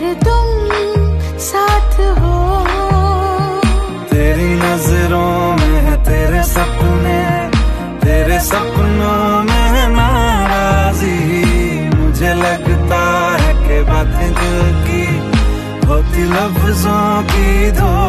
अगर तुम साथ हो। तेरी नज़रों में तेरे सपने, तेरे सपनों में नाराजी। मुझे लगता है कि बातें दिल की होती, लफ्जों की धो